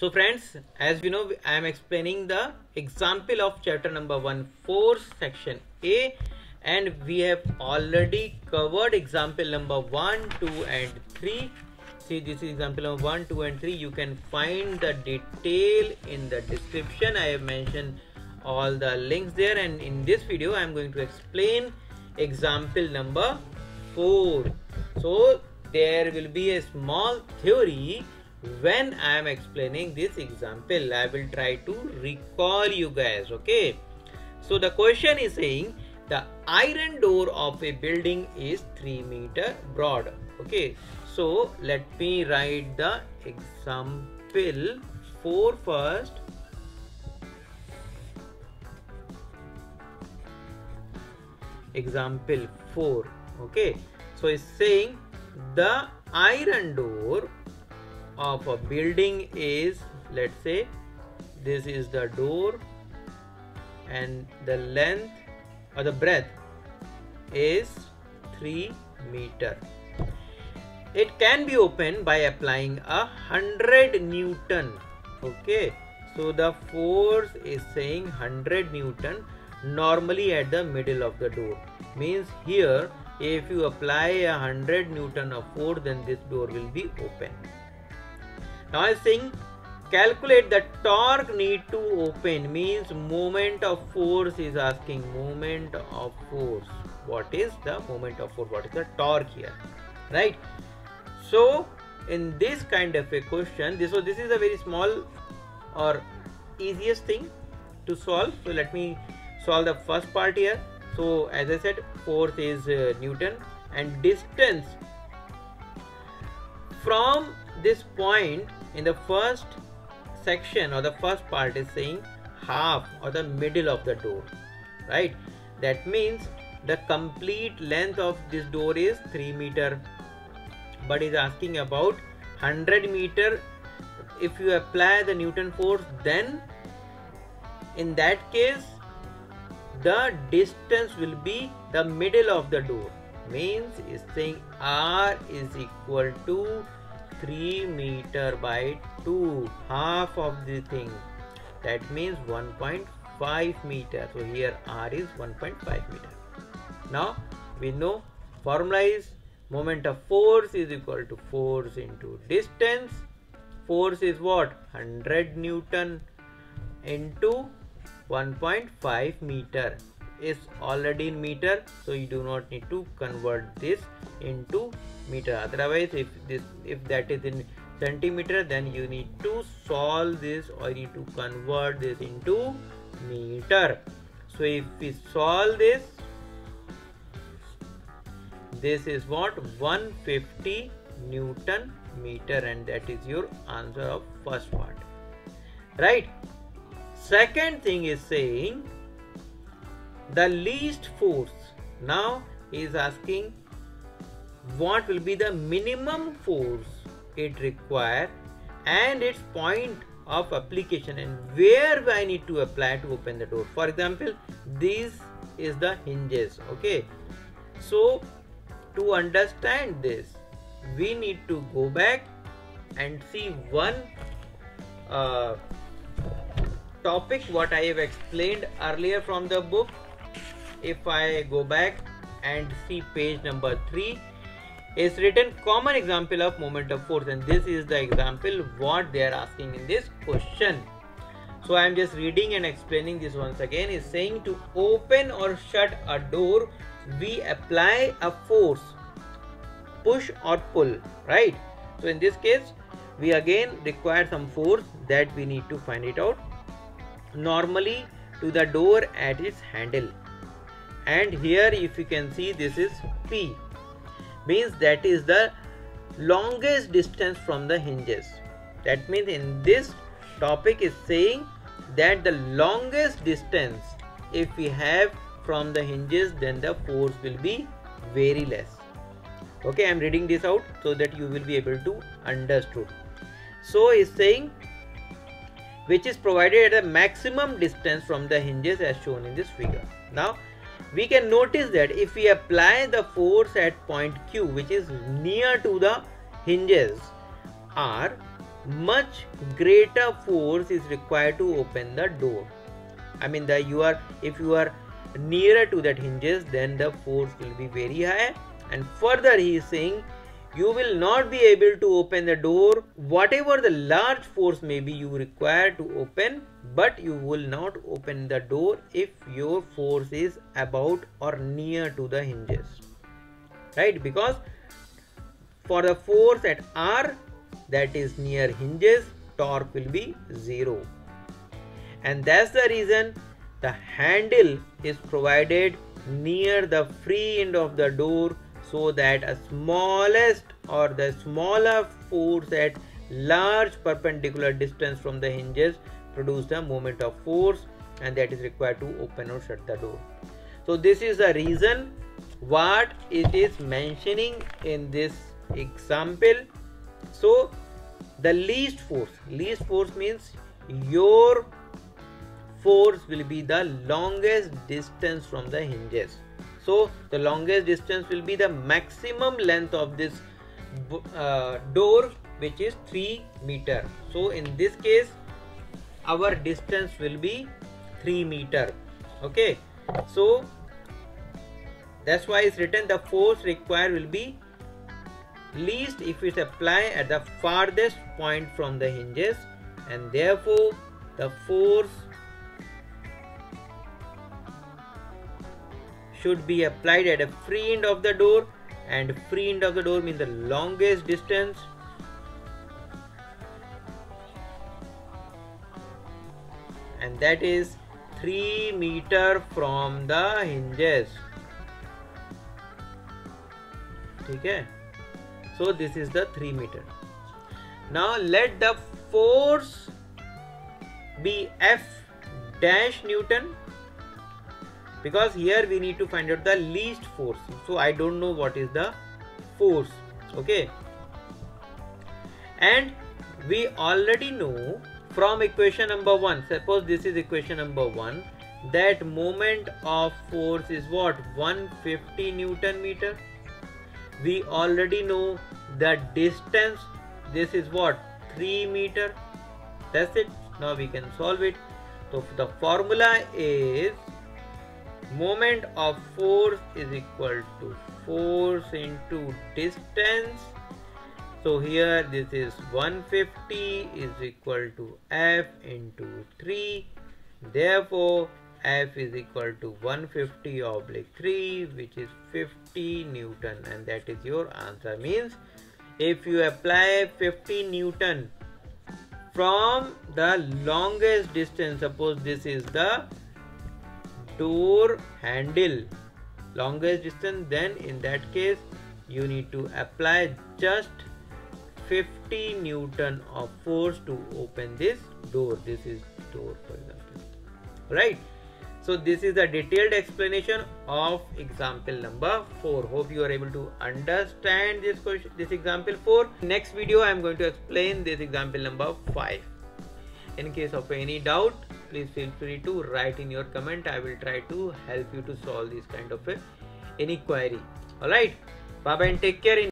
So friends, as we know, I am explaining the example of chapter number 1, 4 section A and we have already covered example number 1, 2 and 3. See this is example number 1, 2 and 3. You can find the detail in the description. I have mentioned all the links there and in this video I am going to explain example number 4. So there will be a small theory when I am explaining this example. I will try to recall you guys. Okay. So the question is saying the iron door of a building is 3 meter broad. Okay. So let me write the example 4 first. Example 4. Okay. So it's saying the iron door of a building is let's say this is the door and the length or the breadth is 3 meter. It can be opened by applying a 100 newton okay? So the force is saying 100 newton normally at the middle of the door. Means here if you apply a 100 newton of force then this door will be open now I saying calculate the torque need to open means moment of force is asking moment of force. What is the moment of force? What is the torque here? Right? So in this kind of a question this so this is a very small or easiest thing to solve. So let me solve the first part here. So as I said force is uh, Newton and distance from this point in the first section or the first part is saying half or the middle of the door right? That means the complete length of this door is 3 meter. But is asking about 100 meter. If you apply the newton force then in that case the distance will be the middle of the door. Means is saying r is equal to 3 meter by 2 half of the thing. That means 1.5 meter. So here r is 1.5 meter. Now we know formula is moment of force is equal to force into distance. Force is what? 100 newton into 1.5 meter is already in meter so you do not need to convert this into meter. Otherwise if this if that is in centimeter then you need to solve this or you need to convert this into meter. So if we solve this this is what? 150 newton meter and that is your answer of first part. Right? Second thing is saying the least force. Now is asking what will be the minimum force it require and its point of application and where I need to apply to open the door? For example this is the hinges okay? So to understand this we need to go back and see one uh, topic what I have explained earlier from the book if I go back and see page number 3 is written common example of moment of force. And this is the example what they are asking in this question. So I am just reading and explaining this once again. Is saying to open or shut a door we apply a force push or pull right? So in this case we again require some force that we need to find it out normally to the door at its handle and here if you can see this is P. Means that is the longest distance from the hinges. That means in this topic is saying that the longest distance if we have from the hinges then the force will be very less. Okay i'm reading this out so that you will be able to understood. So is saying which is provided at the maximum distance from the hinges as shown in this figure. Now we can notice that if we apply the force at point Q which is near to the hinges R much greater force is required to open the door. I mean the you are if you are nearer to that hinges then the force will be very high. And further he is saying you will not be able to open the door. Whatever the large force may be you require to open but you will not open the door if your force is about or near to the hinges. Right? Because for the force at r that is near hinges torque will be zero. And that's the reason the handle is provided near the free end of the door so that a smallest or the smaller force at large perpendicular distance from the hinges produce the moment of force and that is required to open or shut the door. So this is the reason what it is mentioning in this example. So the least force least force means your force will be the longest distance from the hinges so the longest distance will be the maximum length of this uh, door which is 3 meter. So in this case our distance will be 3 meter. Okay? So that's why it's written the force required will be least if it's applied at the farthest point from the hinges and therefore the force should be applied at a free end of the door and free end of the door means the longest distance. And that is 3 meter from the hinges. Okay? So this is the 3 meter. Now let the force be f dash newton because here we need to find out the least force. So i don't know what is the force. Okay. And we already know from equation number 1 suppose this is equation number 1 that moment of force is what? 150 newton meter. We already know the distance this is what? 3 meter. That's it. Now we can solve it. So the formula is moment of force is equal to force into distance. So here this is 150 is equal to f into 3 therefore f is equal to 150 oblique 3 which is 50 newton. And that is your answer. Means if you apply 50 newton from the longest distance suppose this is the door handle longest distance then in that case you need to apply just 50 newton of force to open this door. This is door for example. Right so this is a detailed explanation of example number 4 hope you are able to understand this question this example 4 next video i am going to explain this example number 5 in case of any doubt please feel free to write in your comment. I will try to help you to solve this kind of a any query all right. Bye bye and take care